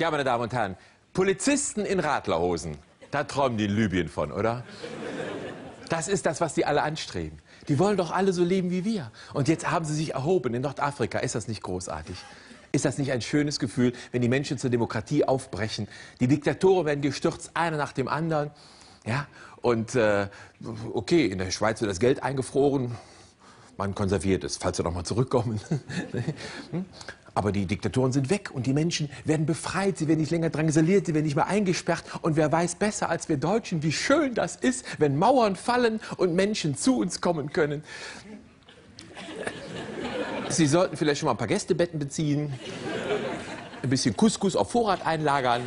Ja, meine Damen und Herren, Polizisten in Radlerhosen, da träumen die in Libyen von, oder? Das ist das, was die alle anstreben. Die wollen doch alle so leben wie wir. Und jetzt haben sie sich erhoben in Nordafrika. Ist das nicht großartig? Ist das nicht ein schönes Gefühl, wenn die Menschen zur Demokratie aufbrechen? Die Diktatoren werden gestürzt, einer nach dem anderen. Ja, und äh, okay, in der Schweiz wird das Geld eingefroren. Man konserviert es, falls wir noch mal zurückkommen. Aber die Diktatoren sind weg und die Menschen werden befreit, sie werden nicht länger drangsaliert, sie werden nicht mehr eingesperrt. Und wer weiß besser als wir Deutschen, wie schön das ist, wenn Mauern fallen und Menschen zu uns kommen können. Sie sollten vielleicht schon mal ein paar Gästebetten beziehen, ein bisschen Couscous auf Vorrat einlagern.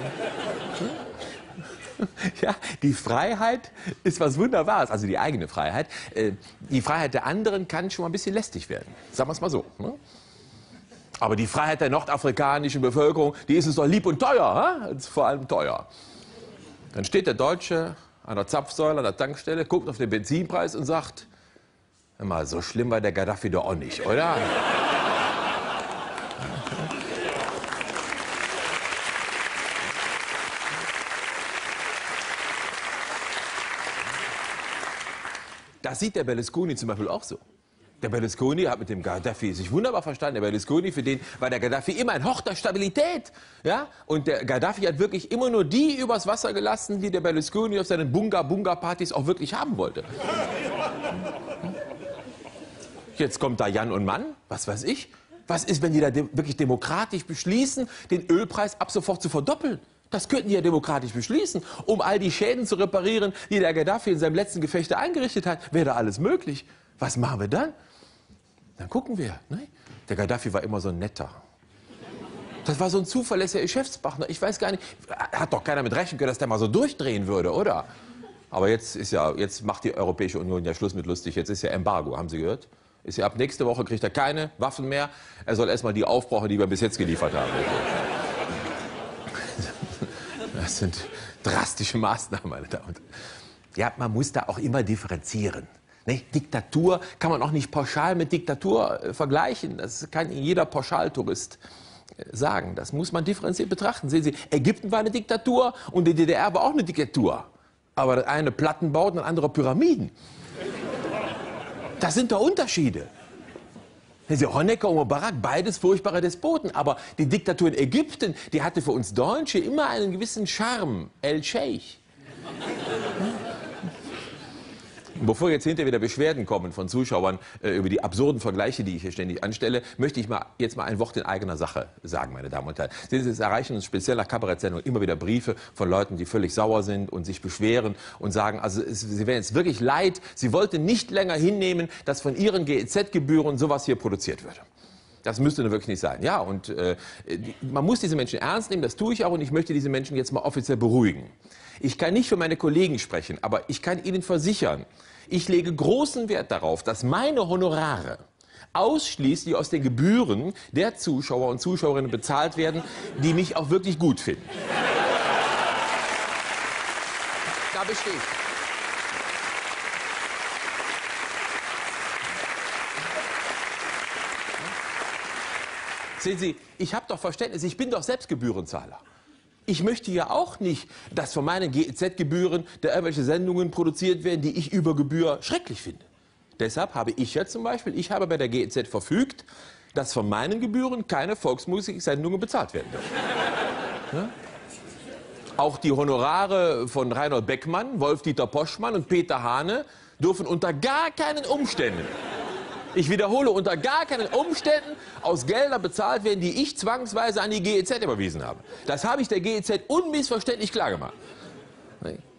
Ja, die Freiheit ist was Wunderbares, also die eigene Freiheit. Äh, die Freiheit der anderen kann schon mal ein bisschen lästig werden. Sagen wir es mal so. Aber die Freiheit der nordafrikanischen Bevölkerung, die ist uns doch lieb und teuer. He? Vor allem teuer. Dann steht der Deutsche an der Zapfsäule, an der Tankstelle, guckt auf den Benzinpreis und sagt, immer so schlimm war der Gaddafi doch auch nicht, oder? Das sieht der Berlusconi zum Beispiel auch so. Der Berlusconi hat mit dem Gaddafi sich wunderbar verstanden. Der Berlusconi, für den war der Gaddafi immer ein Hort der Stabilität. Ja? Und der Gaddafi hat wirklich immer nur die übers Wasser gelassen, die der Berlusconi auf seinen Bunga-Bunga-Partys auch wirklich haben wollte. Jetzt kommt da Jan und Mann, was weiß ich. Was ist, wenn die da de wirklich demokratisch beschließen, den Ölpreis ab sofort zu verdoppeln? Das könnten die ja demokratisch beschließen, um all die Schäden zu reparieren, die der Gaddafi in seinem letzten Gefechte eingerichtet hat. Wäre da alles möglich. Was machen wir dann? Dann gucken wir. Ne? Der Gaddafi war immer so ein netter. Das war so ein zuverlässiger Geschäftspartner. Ich weiß gar nicht, hat doch keiner mit rechnen können, dass der mal so durchdrehen würde, oder? Aber jetzt ist ja, jetzt macht die Europäische Union ja Schluss mit lustig. Jetzt ist ja Embargo, haben Sie gehört? Ist ja ab nächste Woche kriegt er keine Waffen mehr. Er soll erstmal die aufbrauchen, die wir bis jetzt geliefert haben. Das sind drastische Maßnahmen, meine Damen und Herren. Ja, man muss da auch immer differenzieren. Ne? Diktatur kann man auch nicht pauschal mit Diktatur äh, vergleichen. Das kann jeder Pauschaltourist äh, sagen. Das muss man differenziert betrachten. Sehen Sie, Ägypten war eine Diktatur und die DDR war auch eine Diktatur. Aber das eine Platten baut und das andere Pyramiden. Das sind doch Unterschiede. Sie, Honecker und Mubarak, beides furchtbare Despoten. Aber die Diktatur in Ägypten, die hatte für uns Deutsche immer einen gewissen Charme. El Sheikh. Bevor jetzt hinterher wieder Beschwerden kommen von Zuschauern äh, über die absurden Vergleiche, die ich hier ständig anstelle, möchte ich mal, jetzt mal ein Wort in eigener Sache sagen, meine Damen und Herren. Sie, es erreichen uns speziell nach Kabarettsendungen immer wieder Briefe von Leuten, die völlig sauer sind und sich beschweren und sagen, also es, sie wären jetzt wirklich leid, sie wollten nicht länger hinnehmen, dass von ihren GEZ-Gebühren sowas hier produziert wird. Das müsste wirklich nicht sein. Ja, und äh, man muss diese Menschen ernst nehmen, das tue ich auch und ich möchte diese Menschen jetzt mal offiziell beruhigen. Ich kann nicht für meine Kollegen sprechen, aber ich kann Ihnen versichern, ich lege großen Wert darauf, dass meine Honorare ausschließlich aus den Gebühren der Zuschauer und Zuschauerinnen bezahlt werden, die mich auch wirklich gut finden. Da bestehe ich. Sehen Sie, ich habe doch Verständnis, ich bin doch selbst Gebührenzahler. Ich möchte ja auch nicht, dass von meinen GEZ-Gebühren da irgendwelche Sendungen produziert werden, die ich über Gebühr schrecklich finde. Deshalb habe ich ja zum Beispiel, ich habe bei der GEZ verfügt, dass von meinen Gebühren keine Volksmusiksendungen bezahlt werden dürfen. Ja? Auch die Honorare von Reinhold Beckmann, Wolf-Dieter Poschmann und Peter Hane dürfen unter gar keinen Umständen ich wiederhole, unter gar keinen Umständen aus Geldern bezahlt werden, die ich zwangsweise an die GEZ überwiesen habe. Das habe ich der GEZ unmissverständlich klargemacht.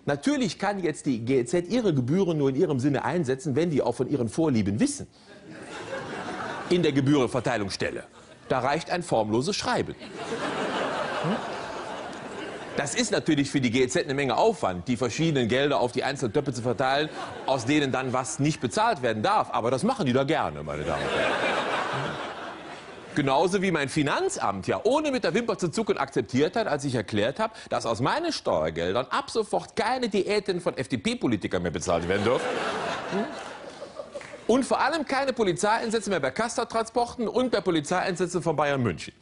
Natürlich kann jetzt die GEZ ihre Gebühren nur in ihrem Sinne einsetzen, wenn die auch von ihren Vorlieben wissen. In der Gebührenverteilungsstelle. Da reicht ein formloses Schreiben. Hm? Das ist natürlich für die GEZ eine Menge Aufwand, die verschiedenen Gelder auf die einzelnen Töpfe zu verteilen, aus denen dann was nicht bezahlt werden darf. Aber das machen die da gerne, meine Damen und Herren. Genauso wie mein Finanzamt ja ohne mit der Wimper zu zucken akzeptiert hat, als ich erklärt habe, dass aus meinen Steuergeldern ab sofort keine Diäten von FDP-Politikern mehr bezahlt werden dürfen. Und vor allem keine Polizeieinsätze mehr bei Castor-Transporten und bei Polizeieinsätzen von Bayern München.